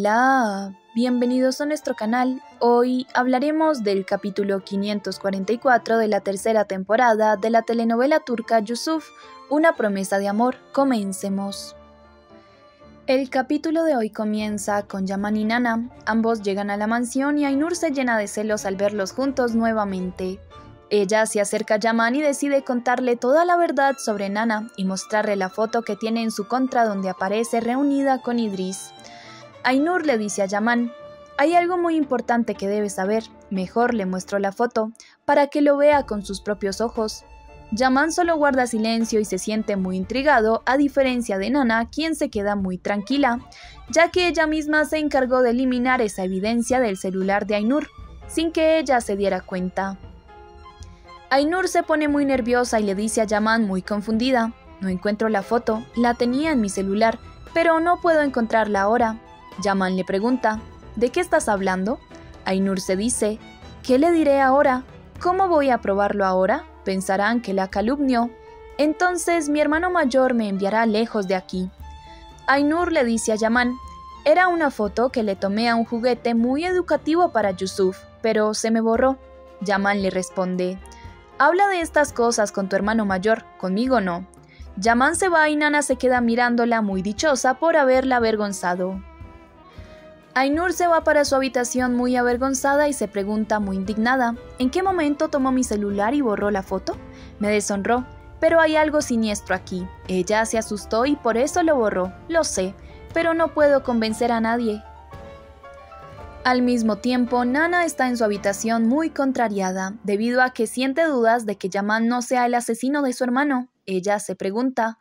Hola, bienvenidos a nuestro canal. Hoy hablaremos del capítulo 544 de la tercera temporada de la telenovela turca Yusuf, una promesa de amor. Comencemos. El capítulo de hoy comienza con Yaman y Nana. Ambos llegan a la mansión y Ainur se llena de celos al verlos juntos nuevamente. Ella se acerca a Yaman y decide contarle toda la verdad sobre Nana y mostrarle la foto que tiene en su contra donde aparece reunida con Idris. Ainur le dice a Yaman, hay algo muy importante que debes saber, mejor le muestro la foto, para que lo vea con sus propios ojos. Yaman solo guarda silencio y se siente muy intrigado, a diferencia de Nana, quien se queda muy tranquila, ya que ella misma se encargó de eliminar esa evidencia del celular de Ainur, sin que ella se diera cuenta. Ainur se pone muy nerviosa y le dice a Yaman muy confundida, no encuentro la foto, la tenía en mi celular, pero no puedo encontrarla ahora. Yaman le pregunta, ¿de qué estás hablando? Ainur se dice, ¿qué le diré ahora? ¿Cómo voy a probarlo ahora? Pensarán que la calumnio. Entonces mi hermano mayor me enviará lejos de aquí. Ainur le dice a Yaman, era una foto que le tomé a un juguete muy educativo para Yusuf, pero se me borró. Yaman le responde, Habla de estas cosas con tu hermano mayor, conmigo no. Yaman se va y Nana se queda mirándola muy dichosa por haberla avergonzado. Ainur se va para su habitación muy avergonzada y se pregunta muy indignada, ¿en qué momento tomó mi celular y borró la foto? Me deshonró, pero hay algo siniestro aquí. Ella se asustó y por eso lo borró, lo sé, pero no puedo convencer a nadie. Al mismo tiempo, Nana está en su habitación muy contrariada, debido a que siente dudas de que Yaman no sea el asesino de su hermano. Ella se pregunta,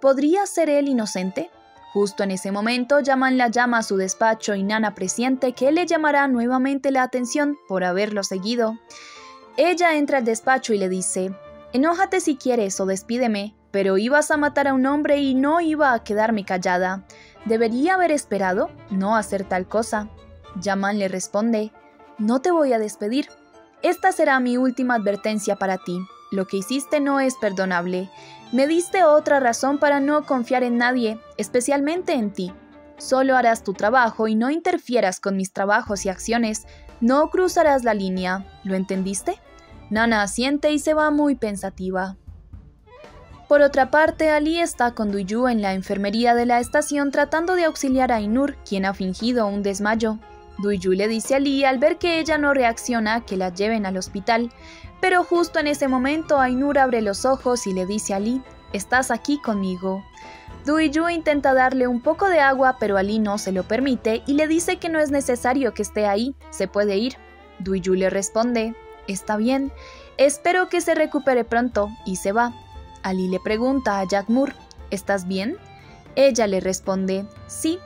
¿podría ser él inocente? Justo en ese momento, Yaman la llama a su despacho y Nana presiente que le llamará nuevamente la atención por haberlo seguido. Ella entra al despacho y le dice, Enójate si quieres o despídeme, pero ibas a matar a un hombre y no iba a quedarme callada. ¿Debería haber esperado? No hacer tal cosa. Yaman le responde, No te voy a despedir. Esta será mi última advertencia para ti. Lo que hiciste no es perdonable. Me diste otra razón para no confiar en nadie, especialmente en ti. Solo harás tu trabajo y no interfieras con mis trabajos y acciones. No cruzarás la línea. ¿Lo entendiste? Nana asiente y se va muy pensativa. Por otra parte, Ali está con Duyu en la enfermería de la estación tratando de auxiliar a Ainur, quien ha fingido un desmayo. Duyu le dice a Lee al ver que ella no reacciona que la lleven al hospital, pero justo en ese momento Ainur abre los ojos y le dice a Lee, estás aquí conmigo. Duyu intenta darle un poco de agua, pero Ali no se lo permite y le dice que no es necesario que esté ahí, se puede ir. Duyu le responde, está bien, espero que se recupere pronto, y se va. Ali le pregunta a Jack Moore, ¿estás bien? Ella le responde, sí,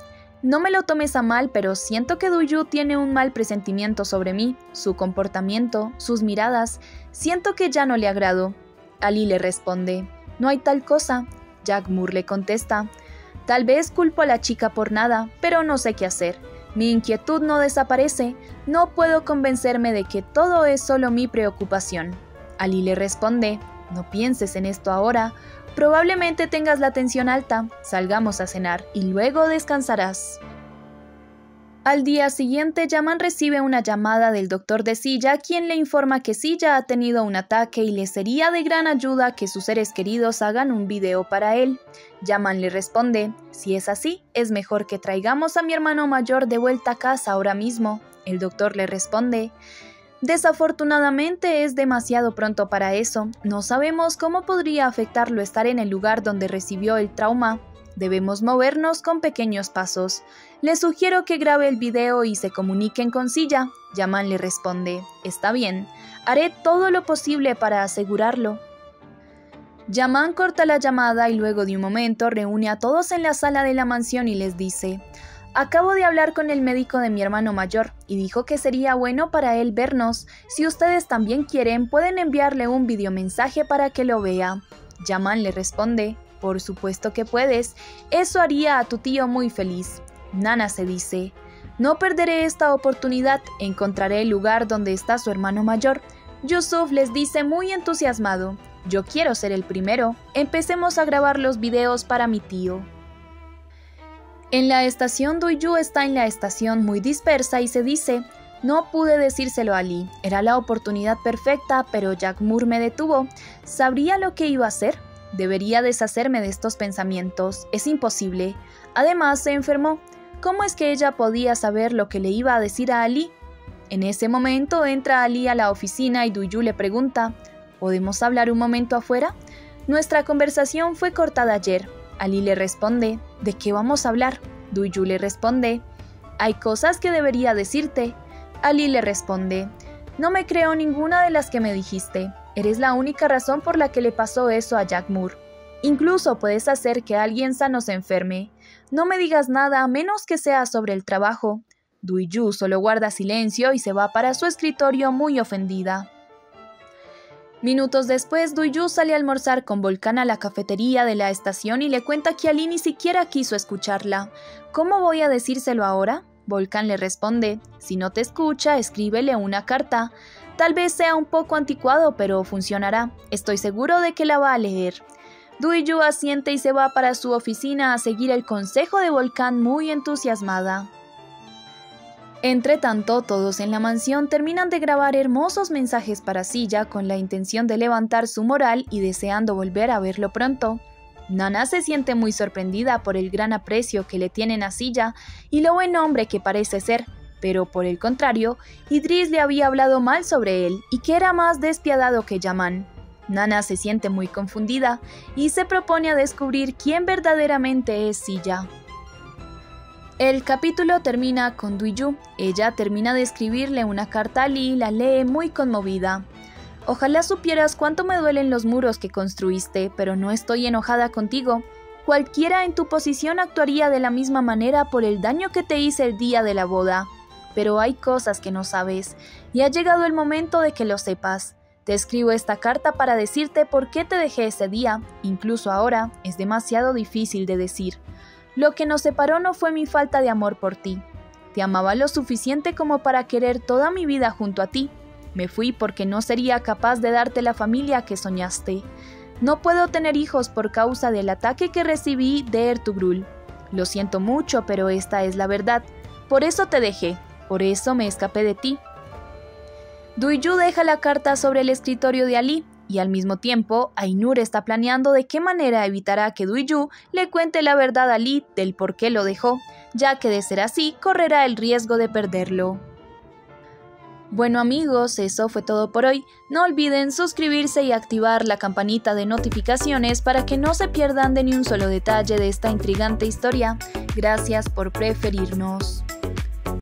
no me lo tomes a mal, pero siento que Duyu tiene un mal presentimiento sobre mí, su comportamiento, sus miradas. Siento que ya no le agrado. Ali le responde, no hay tal cosa. Jack Moore le contesta, tal vez culpo a la chica por nada, pero no sé qué hacer. Mi inquietud no desaparece, no puedo convencerme de que todo es solo mi preocupación. Ali le responde, no pienses en esto ahora, Probablemente tengas la tensión alta, salgamos a cenar y luego descansarás. Al día siguiente, Yaman recibe una llamada del doctor de Silla, quien le informa que Silla ha tenido un ataque y le sería de gran ayuda que sus seres queridos hagan un video para él. Yaman le responde, si es así, es mejor que traigamos a mi hermano mayor de vuelta a casa ahora mismo. El doctor le responde, Desafortunadamente es demasiado pronto para eso. No sabemos cómo podría afectarlo estar en el lugar donde recibió el trauma. Debemos movernos con pequeños pasos. Le sugiero que grabe el video y se comuniquen con Silla. Yaman le responde, está bien, haré todo lo posible para asegurarlo. Yaman corta la llamada y luego de un momento reúne a todos en la sala de la mansión y les dice, Acabo de hablar con el médico de mi hermano mayor y dijo que sería bueno para él vernos. Si ustedes también quieren, pueden enviarle un videomensaje para que lo vea. Yaman le responde, por supuesto que puedes, eso haría a tu tío muy feliz. Nana se dice, no perderé esta oportunidad, encontraré el lugar donde está su hermano mayor. Yusuf les dice muy entusiasmado, yo quiero ser el primero, empecemos a grabar los videos para mi tío. En la estación Duyu está en la estación muy dispersa y se dice, no pude decírselo a Ali, era la oportunidad perfecta, pero Jack Moore me detuvo. ¿Sabría lo que iba a hacer? Debería deshacerme de estos pensamientos, es imposible. Además, se enfermó. ¿Cómo es que ella podía saber lo que le iba a decir a Ali? En ese momento entra Ali a la oficina y Duyu le pregunta, ¿podemos hablar un momento afuera? Nuestra conversación fue cortada ayer, Ali le responde, ¿de qué vamos a hablar? Duyu le responde, hay cosas que debería decirte. Ali le responde, no me creo ninguna de las que me dijiste. Eres la única razón por la que le pasó eso a Jack Moore. Incluso puedes hacer que alguien sano se enferme. No me digas nada a menos que sea sobre el trabajo. Duyu solo guarda silencio y se va para su escritorio muy ofendida. Minutos después, Duyu sale a almorzar con Volcán a la cafetería de la estación y le cuenta que Ali ni siquiera quiso escucharla. ¿Cómo voy a decírselo ahora? Volcán le responde, si no te escucha, escríbele una carta. Tal vez sea un poco anticuado, pero funcionará. Estoy seguro de que la va a leer. Duyu asiente y se va para su oficina a seguir el consejo de Volcán muy entusiasmada. Entre tanto, todos en la mansión terminan de grabar hermosos mensajes para Silla con la intención de levantar su moral y deseando volver a verlo pronto. Nana se siente muy sorprendida por el gran aprecio que le tienen a Silla y lo buen hombre que parece ser, pero por el contrario, Idris le había hablado mal sobre él y que era más despiadado que Yaman. Nana se siente muy confundida y se propone a descubrir quién verdaderamente es Silla. El capítulo termina con Duiyu. Ella termina de escribirle una carta a Lee y la lee muy conmovida. Ojalá supieras cuánto me duelen los muros que construiste, pero no estoy enojada contigo. Cualquiera en tu posición actuaría de la misma manera por el daño que te hice el día de la boda. Pero hay cosas que no sabes, y ha llegado el momento de que lo sepas. Te escribo esta carta para decirte por qué te dejé ese día, incluso ahora es demasiado difícil de decir. Lo que nos separó no fue mi falta de amor por ti. Te amaba lo suficiente como para querer toda mi vida junto a ti. Me fui porque no sería capaz de darte la familia que soñaste. No puedo tener hijos por causa del ataque que recibí de Ertugrul. Lo siento mucho, pero esta es la verdad. Por eso te dejé, por eso me escapé de ti. Duiyu deja la carta sobre el escritorio de Ali y al mismo tiempo, Ainur está planeando de qué manera evitará que Duiyu le cuente la verdad a Lee del por qué lo dejó, ya que de ser así correrá el riesgo de perderlo. Bueno amigos, eso fue todo por hoy. No olviden suscribirse y activar la campanita de notificaciones para que no se pierdan de ni un solo detalle de esta intrigante historia. Gracias por preferirnos.